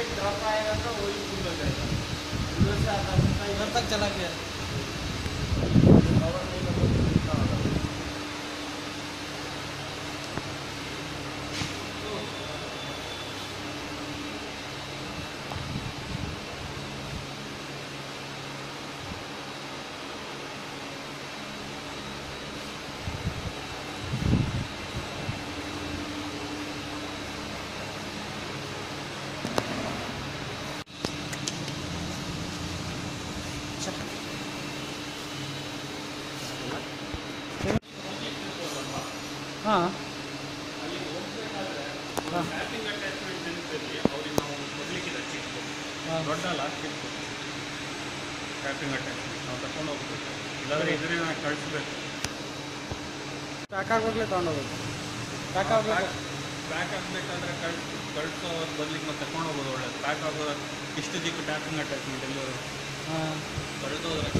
एक ड्रॉप आएगा तो वही फूल हो। जाएगा उधर से आता है इधर तक चला गया ಪ್ಯಾಕ್ ಆಗೋಗ್ಲೇ ತೊಗೊಂಡೋಗ್ಬೇಕು ಪ್ಯಾಕ್ ಆಗಬೇಕು. ಪ್ಯಾಕ್ ಆಗಬೇಕಾದ್ರೆ ಕಳ್ಸಿ ಕಳಿಸೋ ಬದಲಿಗೆ ಮತ್ತೆ ತಗೊಂಡು ಹೋಗೋದು ಒಳ್ಳೇದು. ಪ್ಯಾಕ್ ಆಗೋದು ಇಷ್ಟು ದಿಕ್ಕು ಟ್ಯಾಪಿಂಗ್ ಅಟ್ಯಾಚ್ಮೆಂಟ್ ಡೆಲಿವರಿ ಹಾಂ. ಕಳೆದೋದ್ರೆ.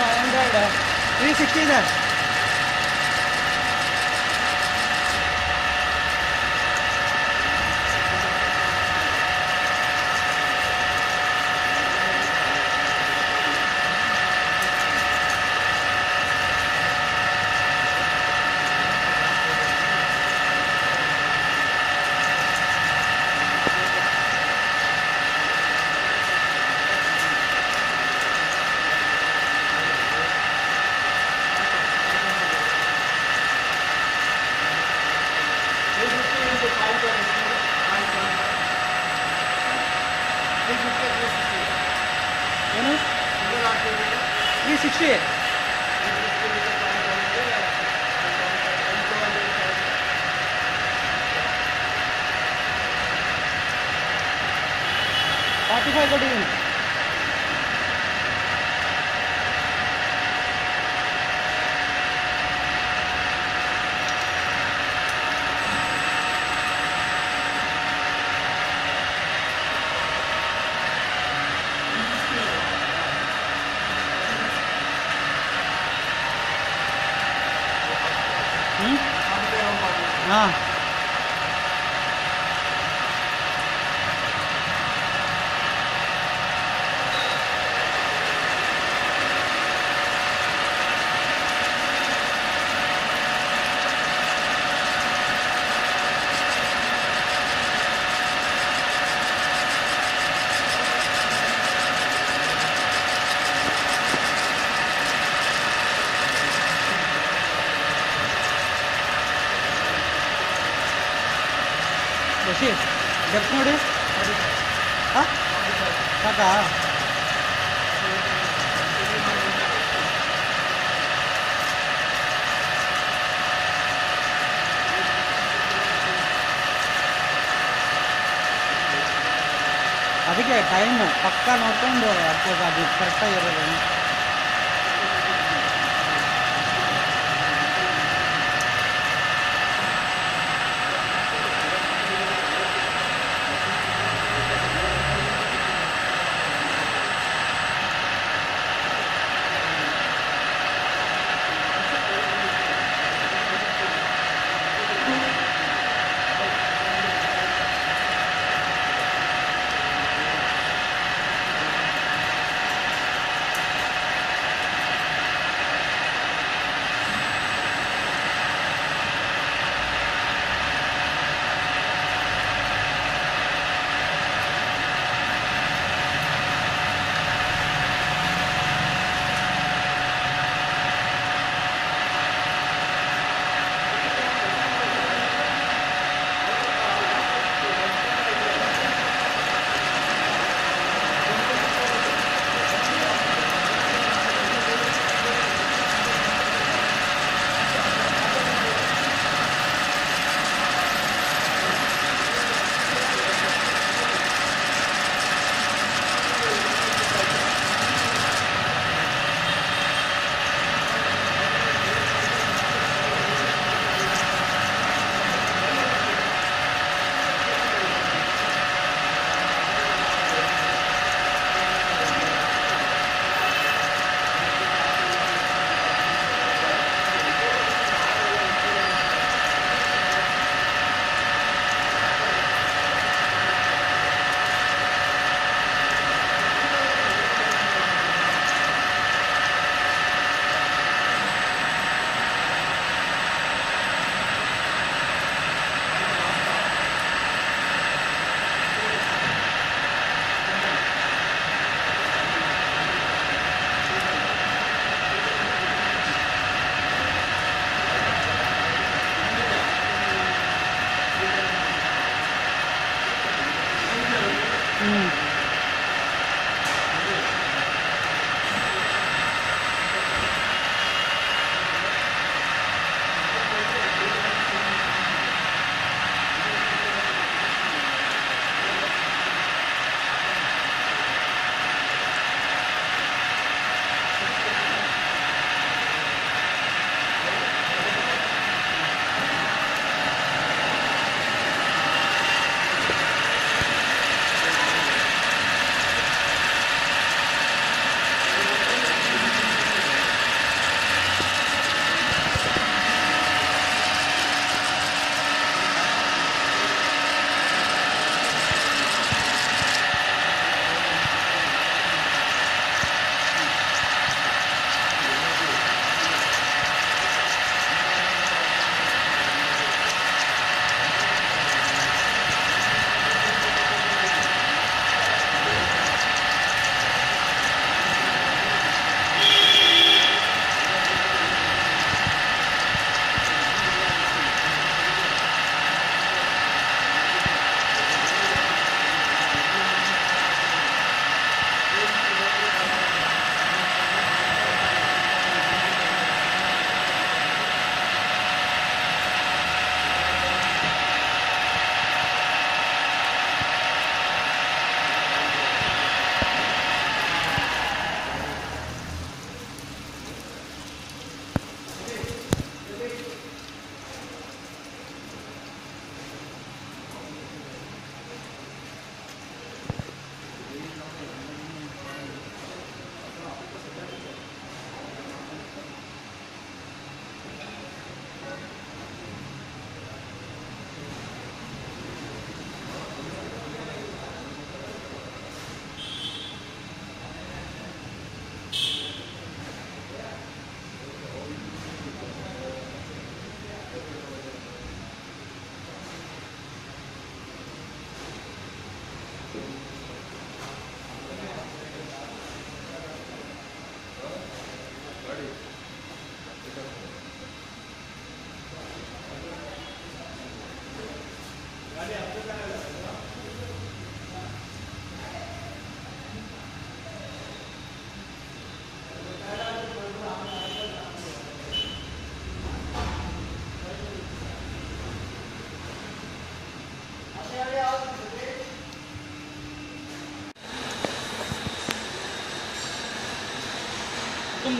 फाइव हंड्रेड है थ्री सिक्सटीज है 45 degrees. ಶಶಿ ಡೆಪ್ತ್ ನೋಡಿ ಹಾಂ ಸಾಕಾ ಅದಕ್ಕೆ ಟೈಮು ಪಕ್ಕ ನೋಡ್ಕೊಂಡು ಹಾಕ್ಬೇಕು ಅದು ಕರೆಕ್ಟಾಗಿರೋದು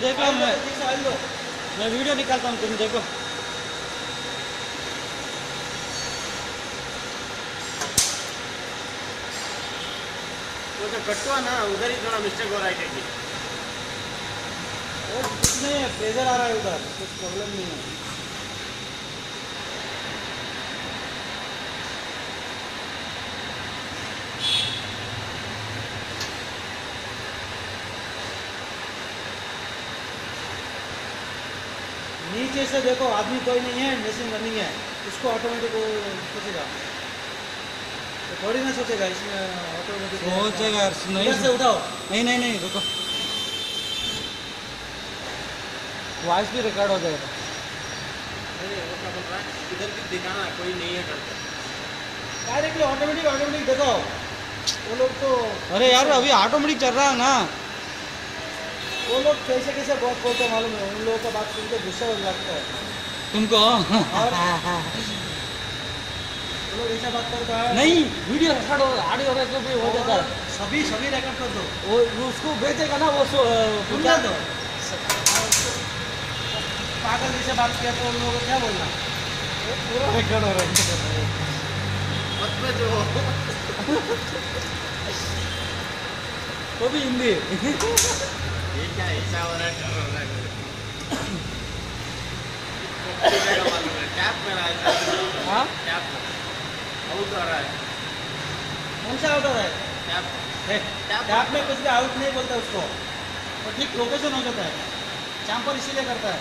देखो मैं मैं वीडियो निकालता हूँ तुम देखो। वो जो कटवा ना उधर ही थोड़ा मिस्टेक हो रहा है क्योंकि कुछ नहीं है प्रेशर आ रहा है उधर कुछ प्रॉब्लम नहीं है। नीचे से देखो आदमी कोई नहीं है मशीन रनिंग है। उसको ऑटोमेटिक सोचेगा। तो थोड़ी ना सोचेगा इसमें ऑटोमेटिक सोचेगा नहीं। से उठाओ। नहीं नहीं नहीं रुको। वॉइस भी रिकॉर्ड हो जाएगा। इधर भी दिखाना कोई नहीं है डायरेक्टली ऑटोमेटिक ऑटोमेटिक देखो। वो लोग तो अरे यार अभी ऑटोमेटिक चल रहा है ना। वो लोग कैसे कैसे बहुत बोलते मालूम है उन लोगों का बात सुन के गुस्सा जाता है। तुमको? और लोग ऐसा बात करता है। नहीं वीडियो रिकॉर्ड हो ऑडियो रिकॉर्ड भी हो जाता है। सभी सभी रिकॉर्ड कर दो। वो उसको बेचेगा ना वो सो- सुन क्या? दो पागल जैसे बात किया तो उन लोगों को क्या बोलना? पूरा रिकॉर्ड हो रहा है। मत में जो वो भी हिंदी। ये क्या ऐसा हो रहा है डर हो रहा है क्या मालूम है टैप में रहा है हाँ टैप में आउट हो? रहा है कौन सा आउट हो? रहा है टैप टैप टैप में कुछ भी आउट नहीं बोलता उसको। वो ठीक लोकेशन हो जाता है। चैम्पर इसीलिए करता है।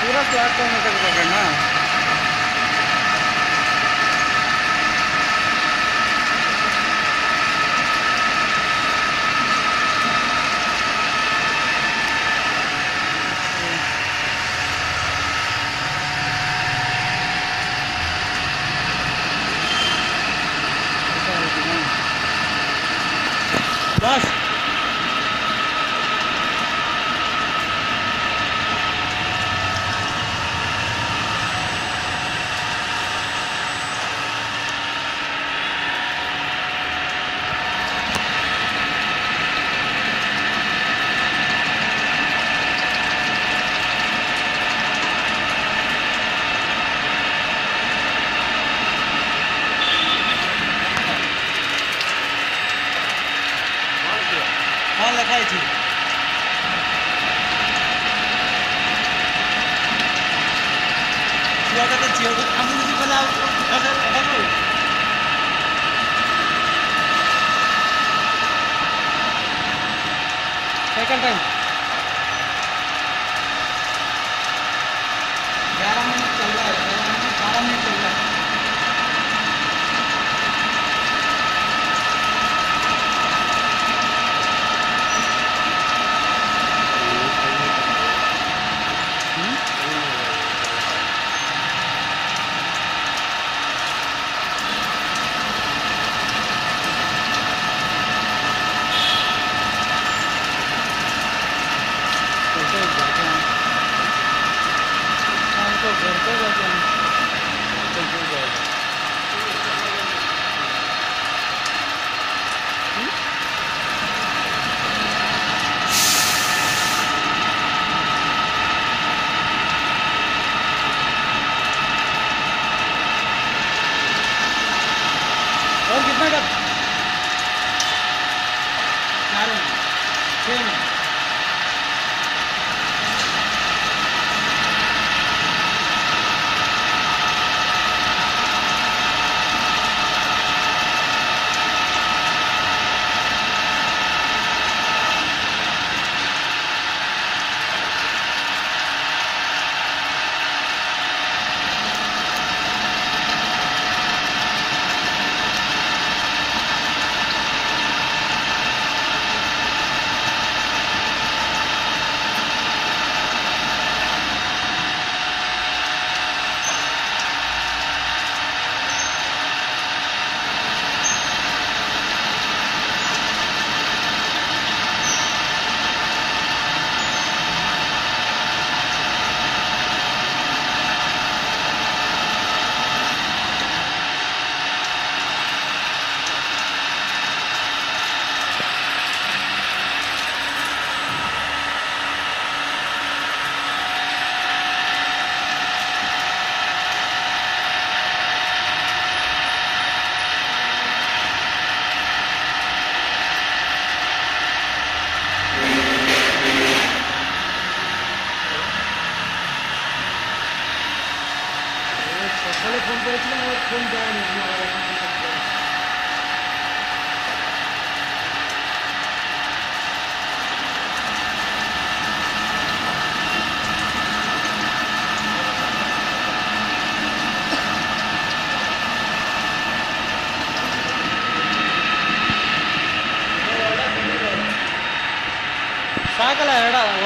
पूरा प्लेटफॉर्म तक पकड़ना হ্যাঁ লেখা আছে চিয়াটাতে চিয়াটা আমি যদি বলে দেখাবো সাইকেল টাইম 11 মিনিট।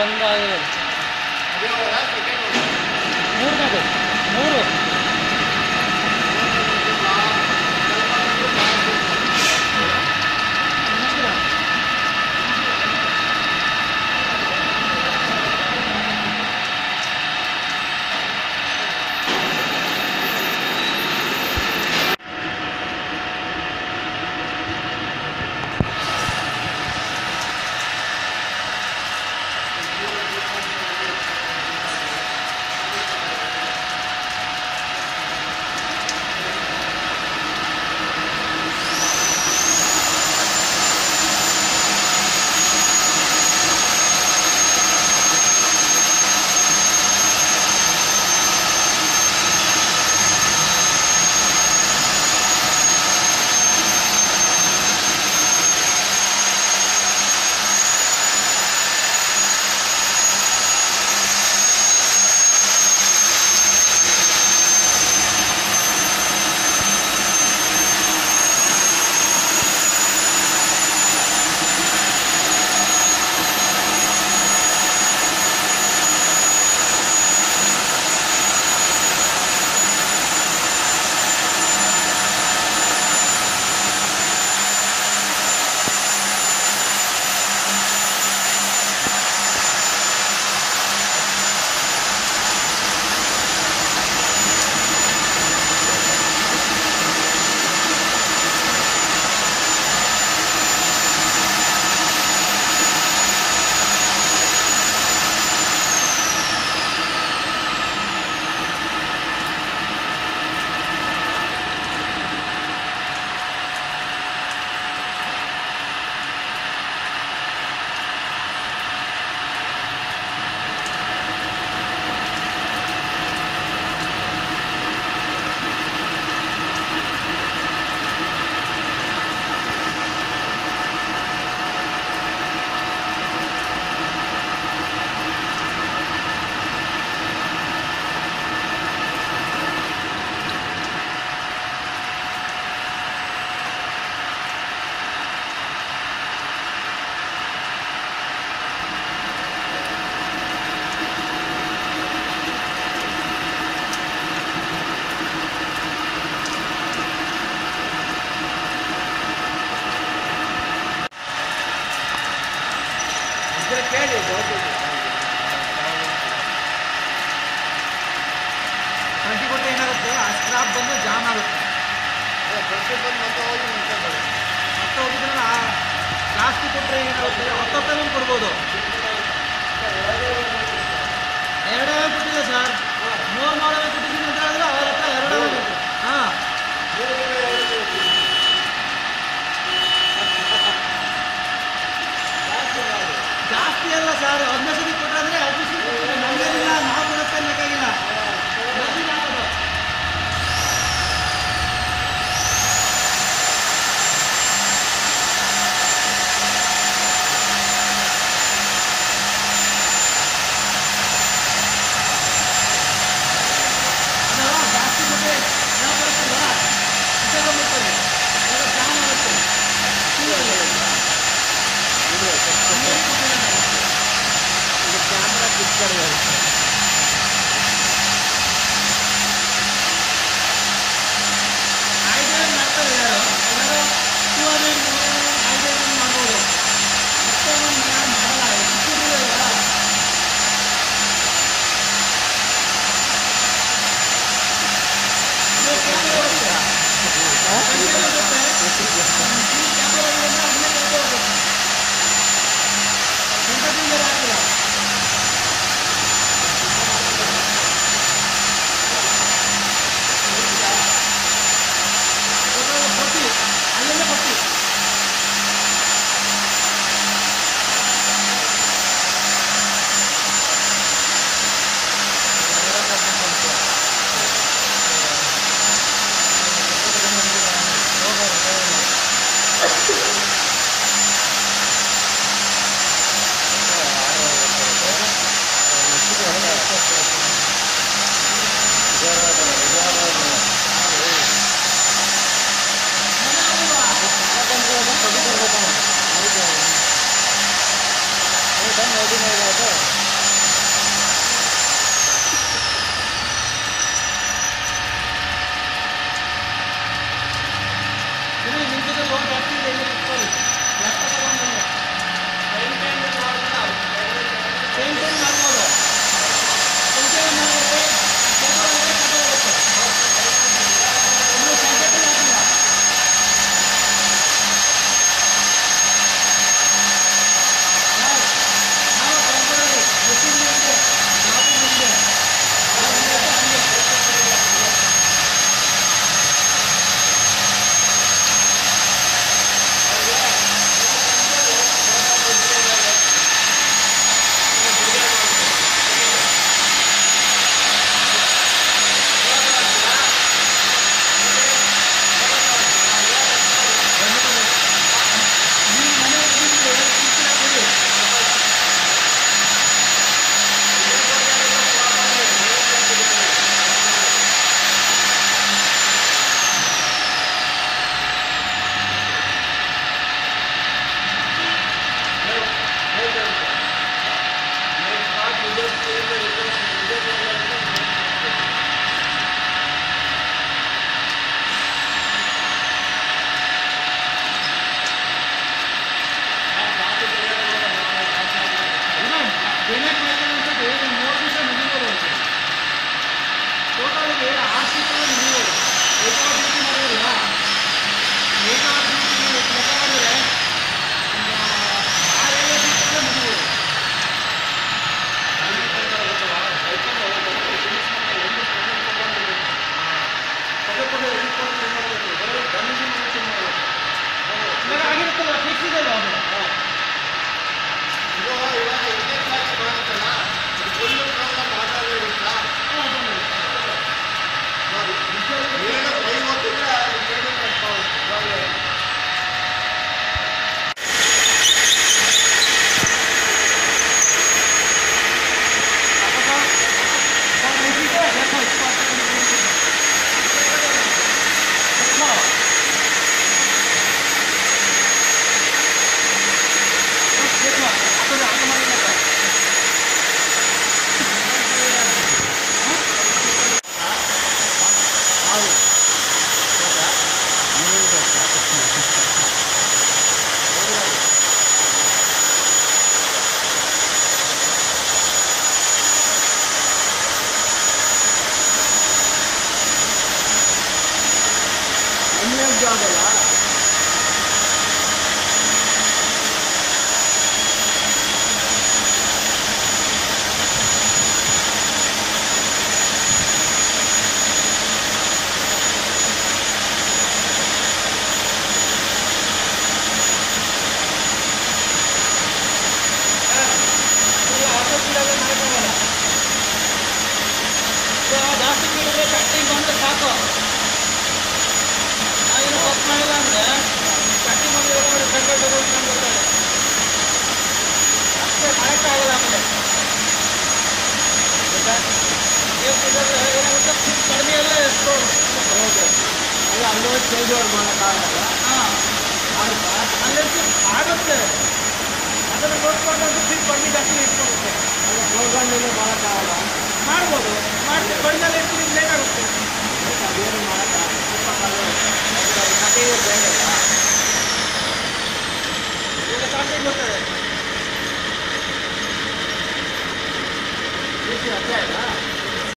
应该。